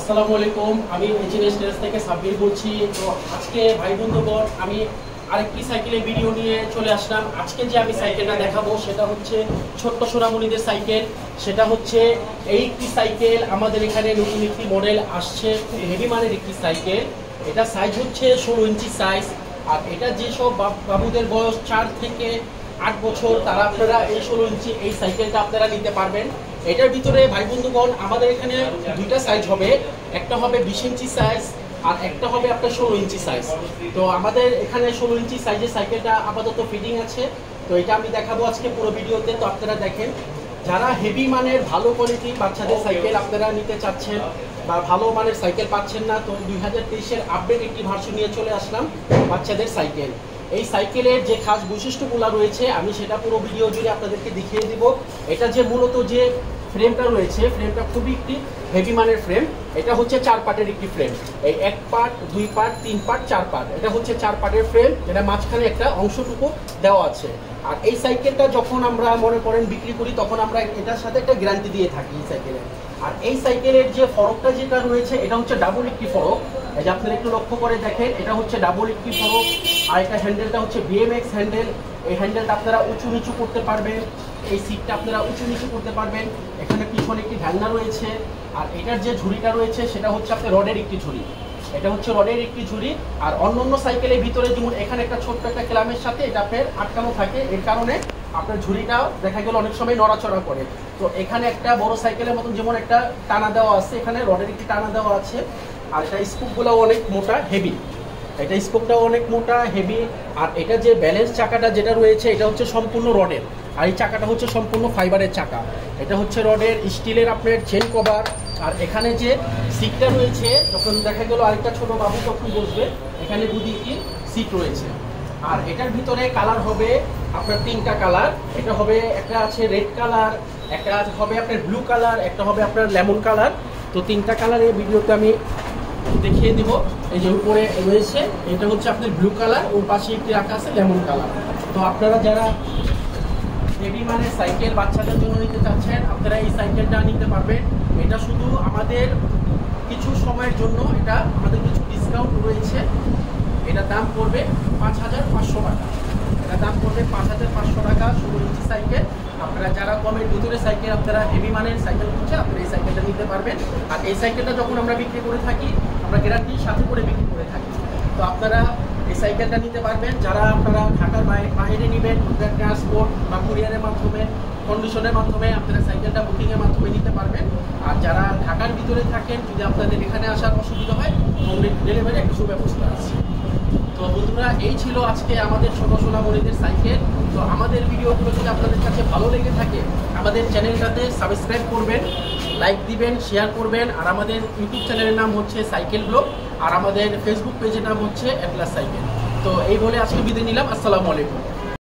আসসালামু আলাইকুম, আমি এজিএস টেরেস থেকে সাব্বির বলছি। তো আজকে ভাই বন্ধুগণ আমি আরেকটি সাইকেলের ভিডিও নিয়ে চলে আসলাম। আজকে যে আমি সাইকেলটা দেখাবো, সেটা হচ্ছে ছোট্ট সোনামণিদের সাইকেল। সেটা হচ্ছে এই একটি সাইকেল। আমাদের এখানে নতুন একটি মডেল আসছে খুব হেভি মানের একটি সাইকেল। এটা সাইজ হচ্ছে ষোলো ইঞ্চি সাইজ আর এটা যেসব বাবুদের বয়স চার থেকে আট বছর, তারা আপনারা এই ষোলো ইঞ্চি এই সাইকেলটা আপনারা নিতে পারবেন। এটার ভিতরে ভাই বন্ধুগণ আমাদের এখানে দুইটা সাইজ হবে। একটা হবে বিশ ইঞ্চি সাইজ আর একটা হবে আপনার ষোলো ইঞ্চি সাইজ তো আমাদের এখানে ষোলো ইঞ্চি সাইজের সাইকেলটা আপাতত ফিটিং আছে। তো এটা আমি দেখাবো আজকে পুরো ভিডিওতে তো আপনারা দেখেন যারা হেভি মানের ভালো কোয়ালিটি বাচ্চাদের সাইকেল আপনারা নিতে চাচ্ছেন বা ভালো মানের সাইকেল পাচ্ছেন না তো দুই হাজার তেইশের আপডেট একটি ভার্সন নিয়ে চলে আসলাম বাচ্চাদের সাইকেল এই সাইকেলের যে খাস বৈশিষ্ট্যগুলো রয়েছে আমি সেটা পুরো ভিডিও জুড়ে আপনাদেরকে দেখিয়ে দিব। এটা যে মূলত যে ফ্রেমটা রয়েছে, ফ্রেমটা খুবই একটি হেভি মানের ফ্রেম এটা হচ্ছে চার পার্টের একটি ফ্রেম এই এক পার্ট দুই পার্ট তিন পার্ট চার পার্ট এটা হচ্ছে চার পার্টের ফ্রেম যেটা মাঝখানে একটা অংশটুকু দেওয়া আছে। আর এই সাইকেলটা যখন আমরা মনে করেন বিক্রি করি, তখন আমরা এটার সাথে একটা গ্যারান্টি দিয়ে থাকি এই সাইকেলের আর এই সাইকেলের যে ফরকটা যেটা রয়েছে, এটা হচ্ছে ডাবল একটি ফরক। এই যে আপনারা একটু লক্ষ্য করে দেখেন, এটা হচ্ছে ডাবল একটি ফরক। আর এটা হ্যান্ডেলটা হচ্ছে বিএমএক্স হ্যান্ডেল এই হ্যান্ডেলটা আপনারা উঁচু নিচু করতে পারবেন। এই সিটটা আপনারা উঁচু নিচু করতে পারবেন। এখানে পিছনে একটি ঢালনা রয়েছে। আর এটার যে ঝুড়িটা রয়েছে, সেটা হচ্ছে আপনার রডের একটি ঝুড়ি। এটা হচ্ছে রডের একটি ঝুড়ি, আর অন্য অন্য সাইকেলের ভিতরে যেমন এখানে একটা ছোট্ট একটা ক্লামের সাথে এটা আপনার আটকানো থাকে। এর কারণে আপনার ঝুড়িটা দেখা গেল অনেক সময় নড়াচড়া করে। তো এখানে একটা বড় সাইকেলের মতন যেমন একটা টানা দেওয়া আছে, এখানে রডের একটি টানা দেওয়া আছে। আর এটা স্কুপগুলো অনেক মোটা, হেভি। এটা স্কোপটাও অনেক মোটা, হেভি। আর এটা যে ব্যালেন্স চাকাটা যেটা রয়েছে, এটা হচ্ছে সম্পূর্ণ রডের। আর এই চাকাটা হচ্ছে সম্পূর্ণ ফাইবারের চাকা। এটা হচ্ছে রডের স্টিলের আপনার চেন কভার আর এখানে যে সিটটা রয়েছে, যখন দেখা গেল আরেকটা ছোট বাবু তখন বসবে, এখানে দুদি কি? সিট রয়েছে। আর এটার ভিতরে কালার হবে আপনার তিনটা কালার। এটা হবে, একটা আছে রেড কালার, একটা হবে আপনার ব্লু কালার, একটা হবে আপনার লেমন কালার। তো তিনটা কালারের ভিডিওতে আমি দেখিয়ে দিব। এই যে উপরে রয়েছে, এটা হচ্ছে আপনার ব্লু কালার, ওর পাশে একটি রাখা আছে লেমন কালার। তো আপনারা যারা হেভি মানে সাইকেল বাচ্চাদের জন্য নিতে চাচ্ছেন, আপনারা এই সাইকেলটা নিতে পারবেন। এটা শুধু আমাদের কিছু সময়ের জন্য, এটা আমাদের কিছু ডিসকাউন্ট রয়েছে। এটা দাম পড়বে পাঁচ হাজার পাঁচশো টাকা। এটা দাম পড়বে পাঁচ হাজার পাঁচশো টাকা ষোলো ইঞ্চি সাইকেল আপনারা যারা কমের ভিতরে সাইকেল আপনারা হেভি মানের সাইকেল খুঁজছে আপনারা এই সাইকেলটা নিতে পারবেন। আর এই সাইকেলটা যখন আমরা বিক্রি করে থাকি, আমরা গ্যারান্টির সাথে করে বিক্রি করে থাকি। তো আপনারা এই সাইকেলটা নিতে পারবেন। যারা আপনারা ঢাকার বাইরে নেবেন ট্রান্সপোর্ট বা কুরিয়ারের মাধ্যমে কন্ডিশনের মাধ্যমে আপনারা সাইকেলটা বুকিংয়ের মাধ্যমে নিতে পারবেন। আর যারা ঢাকার ভিতরে থাকেন, যদি আপনাদের এখানে আসার অসুবিধা হয় হোম ডেলিভারি একটা সুব্যবস্থা আছে। তো বন্ধুরা, এই ছিল আজকে আমাদের ছোট সোনামণিদের সাইকেল তো আমাদের ভিডিওগুলো যদি আপনাদের কাছে ভালো লেগে থাকে, আমাদের চ্যানেলটাতে সাবস্ক্রাইব করবেন। লাইক দিবেন শেয়ার করবেন। আর আমাদের ইউটিউব চ্যানেলের নাম হচ্ছে সাইকেল ব্লগ আর আমাদের ফেসবুক পেজের নাম হচ্ছে অ্যাটলাস সাইকেল তো এই বলে আজকে বিদায় নিলাম। আসসালামু আলাইকুম।